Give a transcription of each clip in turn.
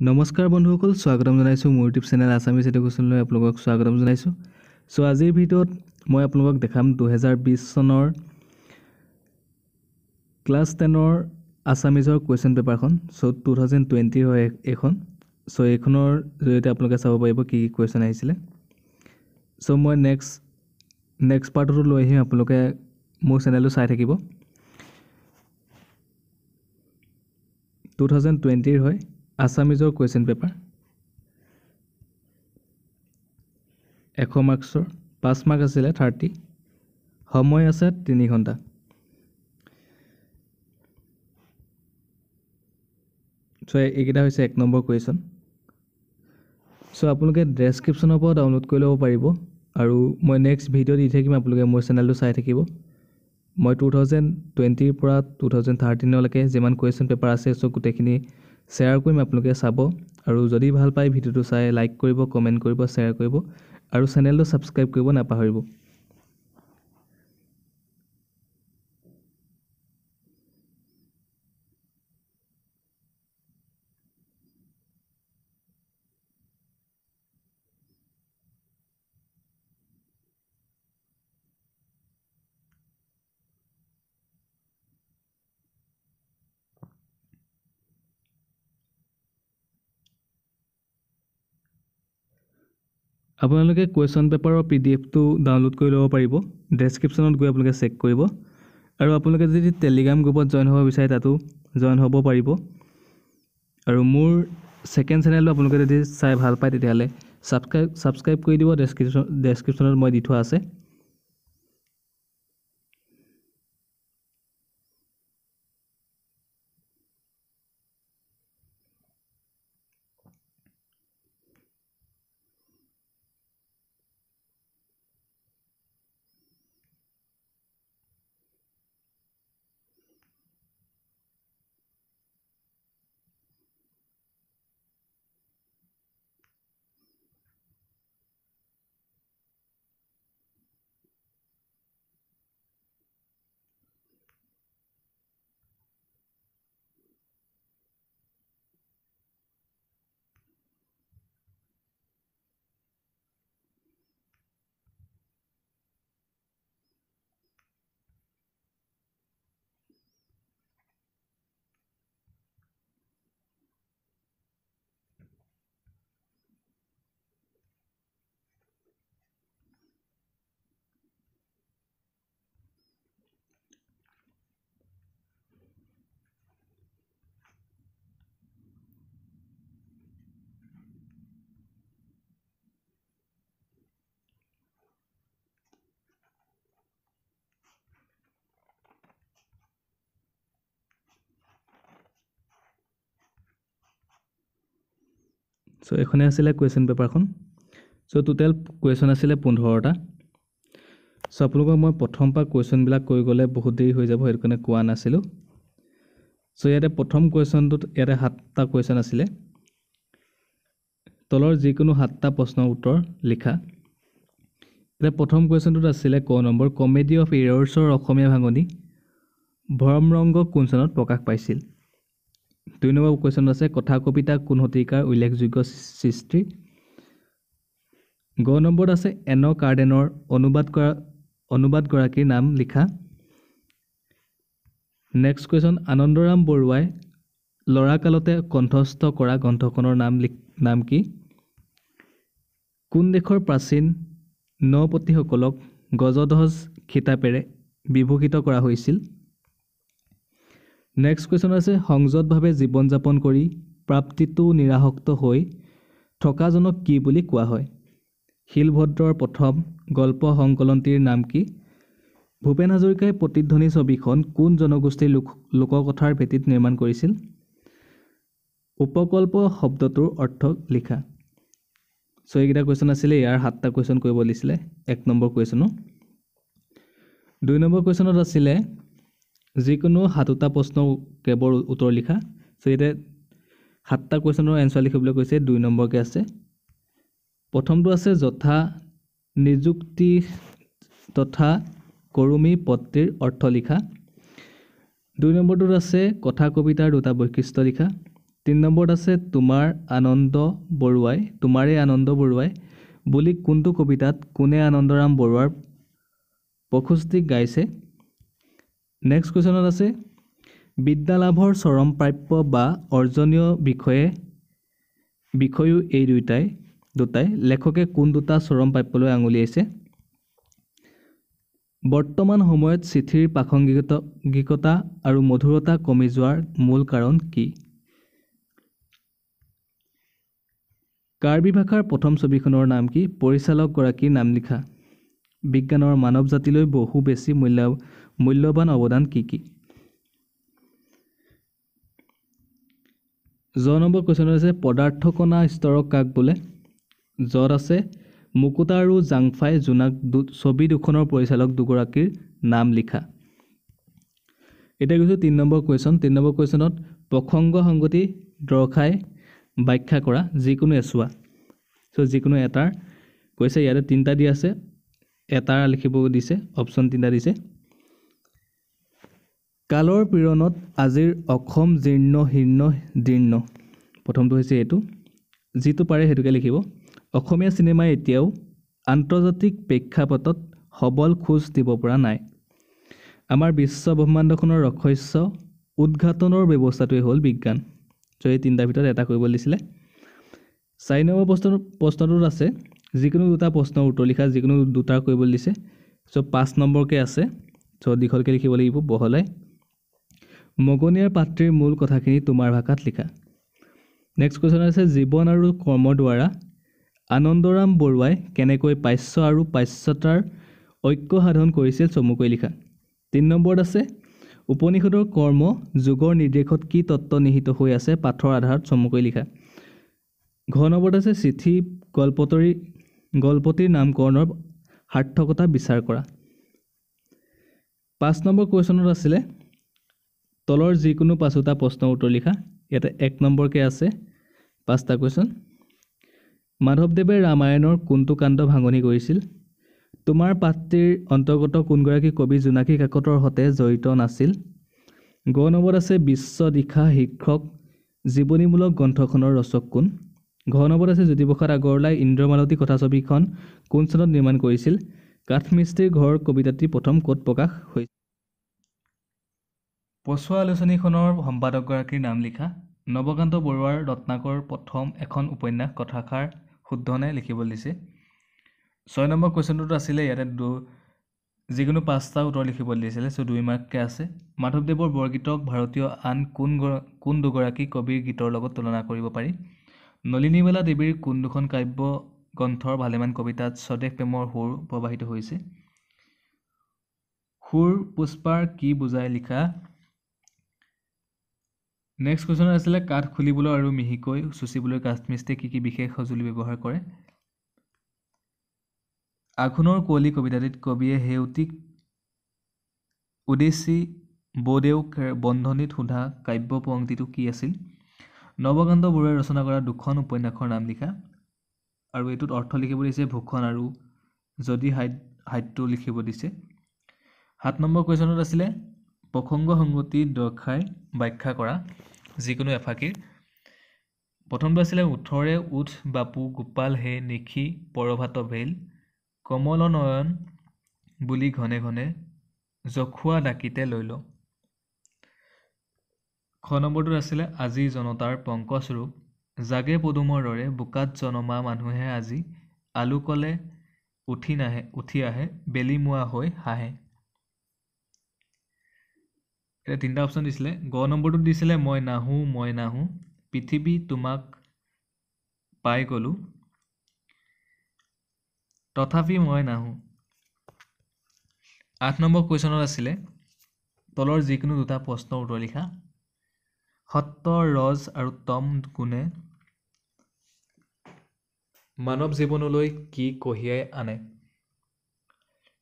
নমস্কাৰ বন্ধুসকল স্বাগতম জনাইছোঁ মোৰ ইউটিউব চেনেল আছামিছ এডুকেশ্যনলৈ আপোনালোকক স্বাগতম জনাইছোঁ। চ' আজিৰ ভিডিঅ'ত মই আপোনালোকক দেখাম দুহেজাৰ বিছ চনৰ ক্লাছ টেনৰ আছামিজৰ কুৱেশ্যন পেপাৰখন। চ' টু থাউজেণ্ড টুৱেণ্টিৰ হয় এই- এইখন। চ' এইখনৰ জৰিয়তে আপোনালোকে চাব পাৰিব কি কি কুৱেশ্যন আহিছিলে। চ' মই নেক্সট নেক্সট পাৰ্টতো লৈ আহিম আপোনালোকে মোৰ চেনেলটো চাই থাকিব। টু থাউজেণ্ড টুৱেণ্টিৰ হয়। আছামিজৰ কুৱেশ্যন পেপাৰ এশ মাৰ্কছৰ পাঁচ মাৰ্ক আছিলে থাৰ্টি সময় আছে তিনি ঘণ্টা। চ' এইকেইটা হৈছে এক নম্বৰ কুৱেশ্যন চ' আপোনালোকে ডেছক্ৰিপশ্যনৰ পৰা ডাউনলোড কৰি ল'ব পাৰিব। আৰু মই নেক্সট ভিডিঅ' দি থাকিম আপোনালোকে মোৰ চেনেলটো চাই থাকিব। মই টু থাউজেণ্ড টুৱেণ্টিৰ পৰা টু থাউজেণ্ড থাৰ্টিনলৈকে যিমান কুৱেশ্যন পেপাৰ আছে চ' গোটেইখিনি শ্বেয়াৰ কৰিম আপোনালোকে চাব। আৰু যদি ভাল পায় ভিডিঅ'টো চাই লাইক কৰিব কমেণ্ট কৰিব শ্বেয়াৰ কৰিব। আৰু চেনেলটো ছাবস্ক্ৰাইব কৰিব নাপাহৰিব। আপোনালোকে কুৱেশ্যন পেপাৰৰ পি ডি এফটো ডাউনলোড কৰি ল'ব পাৰিব। ডেছক্ৰিপশ্যনত গৈ আপোনালোকে চেক কৰিব। আৰু আপোনালোকে যদি টেলিগ্ৰাম গ্ৰুপত জইন হ'ব বিচাৰে তাতো জইন হ'ব পাৰিব। আৰু মোৰ ছেকেণ্ড চেনেলটো আপোনালোকে যদি চাই ভাল পায় তেতিয়াহ'লে ছাবস্ক্ৰাইব ছাবস্ক্ৰাইব কৰি দিব। ডেছক্ৰিপশ্যন ডেছক্ৰিপশ্যনত মই দি থোৱা আছে। চ' এইখনে আছিলে কুৱেশ্যন পেপাৰখন চ' টোটেল কুৱেশ্যন আছিলে পোন্ধৰটা। চ' আপোনালোকক মই প্ৰথম পৰা কুৱেশ্যনবিলাক কৈ গ'লে বহুত দেৰি হৈ যাব সেইটো কাৰণে কোৱা নাছিলোঁ। চ' ইয়াতে প্ৰথম কুৱেশ্যনটোত ইয়াতে সাতটা কুৱেশ্যন আছিলে। তলৰ যিকোনো সাতটা প্ৰশ্নৰ উত্তৰ লিখা। এতিয়া প্ৰথম কুৱেশ্যনটোত আছিলে ক নম্বৰ কমেডি অফ ইৰৰ্ছৰ অসমীয়া ভাঙনি। ভৰমৰংগ কোন চনত প্ৰকাশ পাইছিল? দুই নম্বৰ কুৱেশ্যন আছে কথা কবিতা কোন শতিকাৰ উল্লেখযোগ্য সৃষ্টি? গ নম্বৰত আছে এন কাৰ্ডেনৰ অনুবাদ কৰা অনুবাদগৰাকীৰ নাম লিখা। নেক্সট কুৱেশ্যন আনন্দৰাম বৰুৱাই ল'ৰাকালতে কণ্ঠস্থ কৰা গ্ৰন্থখনৰ নাম লিখ নাম কি? কোন দেশৰ প্ৰাচীন নপতিসকলক গজধ্বজ খিতাপেৰে বিভূষিত কৰা হৈছিল? নেক্সট কুৱেশ্যন আছে সংযতভাৱে জীৱন যাপন কৰি প্ৰাপ্তিটো নিৰাসক্ত হৈ থকাজনক কি বুলি কোৱা হয়? শিলভদ্ৰৰ প্ৰথম গল্প সংকলনটিৰ নাম কি? ভূপেন হাজৰিকাই প্ৰতিধ্বনি ছবিখন কোন জনগোষ্ঠীৰ লোক লোককথাৰ ভেটিত নিৰ্মাণ কৰিছিল? উপকল্প শব্দটোৰ অৰ্থ লিখা। চ' এইকেইটা কুৱেশ্যন আছিলে ইয়াৰ সাতটা কুৱেশ্যন কৰিব দিছিলে এক নম্বৰ কুৱেশ্যনো দুই নম্বৰ কুৱেশ্যনত আছিলে যিকোনো সাতোটা প্ৰশ্ন কেৱল উত্তৰ লিখা। চ' ইয়াতে সাতটা কুৱেশ্যনৰ এনচাৰ লিখিবলৈ কৈছে দুই নম্বৰকৈ আছে। প্ৰথমটো আছে যথা নিযুক্তি তথা কৰুমী পত্ৰীৰ অৰ্থ লিখা। দুই নম্বৰটোত আছে কথা কবিতাৰ দুটা বৈশিষ্ট্য লিখা। তিনি নম্বৰত আছে তোমাৰ আনন্দ বৰুৱাই তোমাৰে আনন্দ বৰুৱাই বুলি কোনটো কবিতাত কোনে আনন্দৰাম বৰুৱাৰ প্ৰশস্তি গাইছে? নেক্সট কুৱেশ্যনত আছে বিদ্যালাভৰ চৰম প্ৰাপ্য বা অৰ্জনীয় বিষয়ে বিষয়ো এই দুয়োটাই দুটাই। লেখকে কোন দুটা চৰম প্ৰাপ্যলৈ আঙুলিয়াইছে বৰ্তমান সময়ত চিঠিৰ প্ৰাসংগিকতা আৰু মধুৰতা কমি যোৱাৰ মূল কাৰণ কি? কাৰ্বি ভাষাৰ প্ৰথম ছবিখনৰ নাম কি? পৰিচালকগৰাকীৰ নাম লিখা। বিজ্ঞানৰ মানৱ জাতিলৈ বহু বেছি মূল্য মূল্যৱান অৱদান কি কি? জ নম্বৰ কুৱেশ্যনত আছে পদাৰ্থকণা স্তৰক কাক বোলে? য'ত আছে মুকুতা আৰু জাংফাই জোনাক ছবি দুখনৰ পৰিচালক দুগৰাকীৰ নাম লিখা। এতিয়া গৈছোঁ তিনি নম্বৰ কুৱেশ্যন। তিনি নম্বৰ কুৱেশ্যনত প্ৰসংগ সংগতি দৰ্শাই ব্যাখ্যা কৰা যিকোনো এচোৱা। চ' যিকোনো এটাৰ কৈছে ইয়াতে তিনিটা দি আছে। এটাৰ লিখিব দিছে অপশ্যন তিনিটা দিছে। কালৰ পীড়নত আজিৰ অসম জীৰ্ণ শীৰ্ণ দীৰ্ণ প্ৰথমটো হৈছে এইটো। যিটো পাৰে সেইটোকে লিখিব। অসমীয়া চিনেমাই এতিয়াও আন্তৰ্জাতিক প্ৰেক্ষাপটত সবল খোজ দিব পৰা নাই। আমাৰ বিশ্ব ব্ৰহ্মাণ্ডখনৰ ৰহস্য উদঘাটনৰ ব্যৱস্থাটোৱে হ'ল বিজ্ঞান। চ' এই তিনিটাৰ ভিতৰত এটা কৰিব দিছিলে। চাৰি নম্বৰ প্ৰশ্ন প্ৰশ্নটোত আছে যিকোনো দুটা প্ৰশ্নৰ উত্তৰ লিখা যিকোনো দুটা কৰিবলৈ দিছে। চ' পাঁচ নম্বৰকৈ আছে চ' দীঘলকৈ লিখিব লাগিব বহলাই। মগনীয়াৰ পাত্ৰীৰ মূল কথাখিনি তোমাৰ ভাষাত লিখা। নেক্সট কুৱেশ্যন আছে জীৱন আৰু কৰ্মৰ দ্বাৰা আনন্দৰাম বৰুৱাই কেনেকৈ পাশ্য আৰু পাশ্চাত্যৰ ঐক্য সাধন কৰিছিল চমুকৈ লিখা। তিনি নম্বৰত আছে উপনিষদৰ কৰ্ম যুগৰ নিৰ্দেশত কি তত্ত্ব নিহিত হৈ আছে পাঠৰ আধাৰত চমুকৈ লিখা। ঘ নম্বৰত আছে চিঠি গল্পতৰী গল্পটিৰ নামকৰণৰ সাৰ্থকতা বিচাৰ কৰা। পাঁচ নম্বৰ কুৱেশ্যনত আছিলে তলৰ যিকোনো পাঁচোটা প্ৰশ্নৰ উত্তৰ লিখা। ইয়াতে এক নম্বৰকৈ আছে পাঁচটা কুৱেশ্যন মাধৱদেৱে ৰামায়ণৰ কোনটো কাণ্ড ভাঙনি কৰিছিল? তোমাৰ পাত্ৰীৰ অন্তৰ্গত কোনগৰাকী কবি জোনাকী কাকতৰ সৈতে জড়িত নাছিল? গ নম্বৰত আছে বিশ্ব দিশা শীৰ্ষক জীৱনীমূলক গ্ৰন্থখনৰ ৰচক কোন? ঘ নম্বৰত আছে জ্যোতিপ্ৰসাদ আগৰৱালাই ইন্দ্ৰমালতী কথাছবিখন কোন চনত নিৰ্মাণ কৰিছিল? কাঠমিস্ত্ৰীৰ ঘৰ কবিতাটি প্ৰথম ক'ত প্ৰকাশ হৈছিল? পছোৱা আলোচনীখনৰ সম্পাদকগৰাকীৰ নাম লিখা নৱকান্ত বৰুৱাৰ ৰত্নাকৰ প্ৰথম এখন উপন্যাস কথাষাৰ শুদ্ধনে লিখিবলৈ দিছে। ছয় নম্বৰ কুৱেশ্যনটোত আছিলে ইয়াতে দু যিকোনো পাঁচটা উত্তৰ লিখিবলৈ দিছিলে চ' দুই মাৰ্ককৈ আছে। মাধৱদেৱৰ বৰগীতক ভাৰতীয় আন কোন কোন দুগৰাকী কবিৰ গীতৰ লগত তুলনা কৰিব পাৰি? নলিনীবালা দেৱীৰ কোন দুখন কাব্য গ্ৰন্থৰ ভালেমান কবিতাত স্বদেশ প্ৰেমৰ সুৰ প্ৰবাহিত হৈছে? সুৰ পুষ্পাৰ কি বুজাই লিখা নেক্সট কুৱেশ্যন আছিলে কাঠ খুলিবলৈ আৰু মিহিকৈ চুচিবলৈ কাঠমিস্ত্ৰীয়ে কি কি বিশেষ সঁজুলি ব্যৱহাৰ কৰে? আঘোণৰ কুঁৱলী কবিতাটিত কবিয়ে সেউতিক উদ্দেশ্যি বৌদেউক বন্ধনীত সোধা কাব্য পংক্তিটো কি আছিল? নৱকান্ত বৰুৱাই ৰচনা কৰা দুখন উপন্যাসৰ নাম লিখা। আৰু এইটোত অৰ্থ লিখিব দিছে ভূষণ আৰু যদি হাইট লিখিব দিছে। সাত নম্বৰ কুৱেশ্যনত আছিলে প্ৰসংগ সংগতি দৰ্শাই ব্যাখ্যা কৰা। যিকোনো এফাকিৰ। প্ৰথমটো আছিলে ওঠৰে উঠ বাপু গোপাল হে নিশি পৰভাত ভেল। কমল নয়ন বুলি ঘনে ঘনে জখুৱা ডাকিতে লৈ ল। খ নম্বৰটোত আছিলে আজি জনতাৰ পংকস্বৰূপ জাগে পদুমৰ দৰে বোকাত জনমা মানুহে আজি। আলোকলে উঠি নাহে উঠি আহে বেলিমুৱা হৈ হাঁহে। এতিয়া তিনিটা অপশ্যন দিছিলে। গ নম্বৰটোত দিছিলে মই নাহোঁ মই নাহোঁ। পৃথিৱী তোমাক পাই গ'লোঁ। তথাপি মই নাহোঁ। আঠ নম্বৰ কুৱেশ্যনত আছিলে তলৰ যিকোনো দুটা প্ৰশ্নৰ উত্তৰ লিখা। সত্য ৰজ আৰু তম গুণে মানৱ জীৱনলৈ কি কঢ়িয়াই আনে?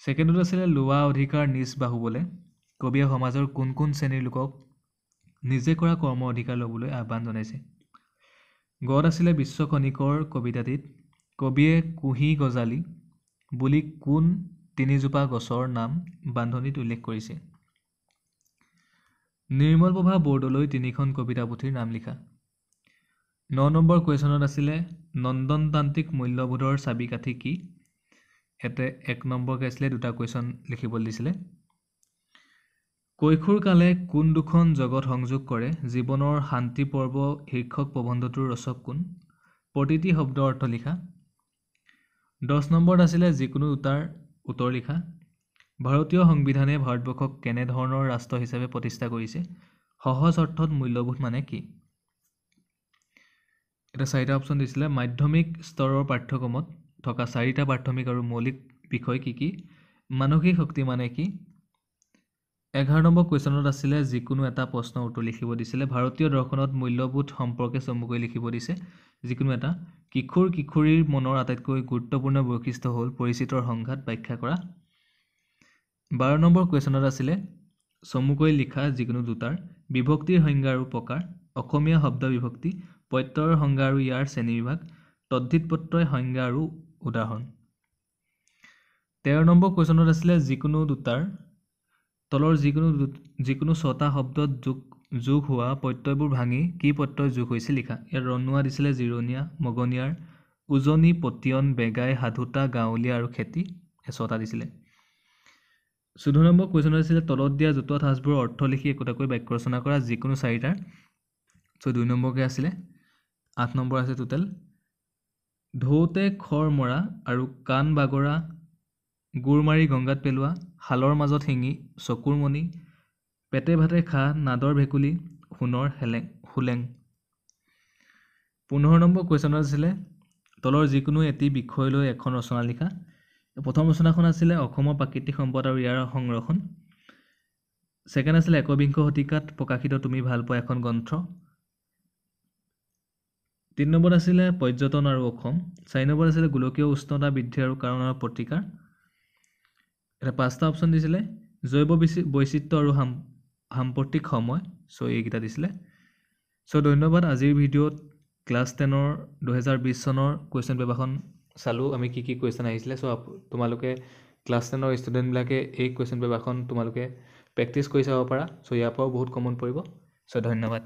ছেকেণ্ডত আছিলে লোৱা অধিকাৰ নিজ বাহুবলে। কবিয়ে সমাজৰ কোন কোন শ্ৰেণীৰ লোকক নিজে কৰা কৰ্ম অধিকাৰ ল'বলৈ আহ্বান জনাইছে। গত আছিলে বিশ্ব খনিকৰ কবিতাটিত কবিয়ে কুঁহি গজালি বুলি কোন তিনিজোপা গছৰ নাম বান্ধনিত উল্লেখ কৰিছে। নিৰ্মল প্ৰভা বৰদলৈ তিনিখন কবিতা পুথিৰ নাম লিখা। ন নম্বৰ কুৱেশ্যনত আছিলে নন্দনতান্ত্ৰিক মূল্যবোধৰ চাবিকাঠি কি? ইয়াতে এক নম্বৰকৈ আছিলে দুটা কুৱেশ্যন লিখিবলৈ দিছিলে। কৈশোৰ কালে কোন দুখন জগত সংযোগ কৰে? জীৱনৰ শান্তি পৰ্ব শীৰ্ষক প্ৰবন্ধটোৰ ৰচক কোন? প্ৰতিটি শব্দৰ অৰ্থ লিখা। দহ নম্বৰত আছিলে যিকোনো দুটাৰ উত্তৰ লিখা। ভাৰতীয় সংবিধানে ভাৰতবৰ্ষক কেনেধৰণৰ ৰাষ্ট্ৰ হিচাপে প্ৰতিষ্ঠা কৰিছে? সহজ অৰ্থত মূল্যবোধ মানে কি? এটা চাৰিটা অপশ্যন দিছিলে। মাধ্যমিক স্তৰৰ পাঠ্যক্ৰমত থকা চাৰিটা প্ৰাথমিক আৰু মৌলিক বিষয় কি কি? মানসিক শক্তি মানে কি? এঘাৰ নম্বৰ কুৱেশ্যনত আছিলে যিকোনো এটা প্ৰশ্নৰ উত্তৰ লিখিব দিছিলে। ভাৰতীয় দৰ্শনত মূল্যবোধ সম্পৰ্কে চমুকৈ লিখিব দিছে। যিকোনো এটা। কিশোৰ কিশোৰীৰ মনৰ আটাইতকৈ গুৰুত্বপূৰ্ণ বৈশিষ্ট্য হ'ল পৰিচিতৰ সংঘাত ব্যাখ্যা কৰা। বাৰ নম্বৰ কুৱেশ্যনত আছিলে চমুকৈ লিখা যিকোনো দুটাৰ বিভক্তিৰ সংজ্ঞা আৰু প্ৰকাৰ অসমীয়া শব্দ বিভক্তি প্ৰত্যয়ৰ সংজ্ঞা আৰু ইয়াৰ শ্ৰেণীবিভাগ তদ্ধিত প্ৰত্যয় সংজ্ঞা আৰু উদাহৰণ। তেৰ নম্বৰ কুৱেশ্যনত আছিলে যিকোনো দুটাৰ তলৰ যিকোনো যিকোনো ছটা শব্দত যোগ যোগ হোৱা প্ৰত্যয়বোৰ ভাঙি কি প্ৰত্যয় যোগ হৈছে লিখা। ইয়াত ৰনোৱা দিছিলে জিৰণীয়া মগনিয়াৰ উজনি পতিয়ন বেগাই সাধুতা গাঁৱলীয়া আৰু খেতি। ছটা দিছিলে। চৈধ্য নম্বৰ কুৱেশ্যনত আছিলে তলত দিয়া জতুৱা ঠাঁচবোৰৰ অৰ্থ লিখি একোটাকৈ বাক্য ৰচনা কৰা যিকোনো চাৰিটাৰ। চ' দুই নম্বৰকৈ আছিলে আঠ নম্বৰ আছে টোটেল ঢৌতে খৰ মৰা আৰু কাণ বাগৰা গোৰ মাৰি গংগাত পেলোৱা শালৰ মাজত শিঙি চকুৰ মণি পেটে ভাতে খা নাদৰ ভেকুলী সোণৰ হেলেং হোলেং। পোন্ধৰ নম্বৰ কুৱেশ্যনত আছিলে তলৰ যিকোনো এটি বিষয় লৈ এখন ৰচনা লিখা। প্ৰথম ৰচনাখন আছিলে অসমৰ প্ৰাকৃতিক সম্পদ আৰু ইয়াৰ সংৰক্ষণ। ছেকেণ্ড আছিলে একবিংশ শতিকাত প্ৰকাশিত তুমি ভাল পোৱা এখন গ্ৰন্থ। তিনি নম্বৰত আছিলে পৰ্যটন আৰু অসম। চাৰি নম্বৰত আছিলে গোলকীয় উষ্ণতা বৃদ্ধি আৰু কাৰণ আৰু প্ৰতিকাৰ। এটা পাঁচটা অপশ্যন দিছিলে জৈৱ বিচি বৈচিত্ৰ আৰু সাম সাম্প্ৰতিক সময়। চ' এইকেইটা দিছিলে। চ' ধন্যবাদ। আজিৰ ভিডিঅ'ত ক্লাছ টেনৰ দুহেজাৰ বিছ চনৰ কুৱেশ্যন পেপাৰখন চালোঁ। আমি কি কি কুৱেশ্যন আহিছিলে। চ' তোমালোকে ক্লাছ টেনৰ ষ্টুডেণ্টবিলাকে এই কুৱেশ্যন পেপাৰখন তোমালোকে প্ৰেক্টিছ কৰি চাব পাৰা। চ' ইয়াৰ পৰাও বহুত কমন পৰিব। চ' ধন্যবাদ।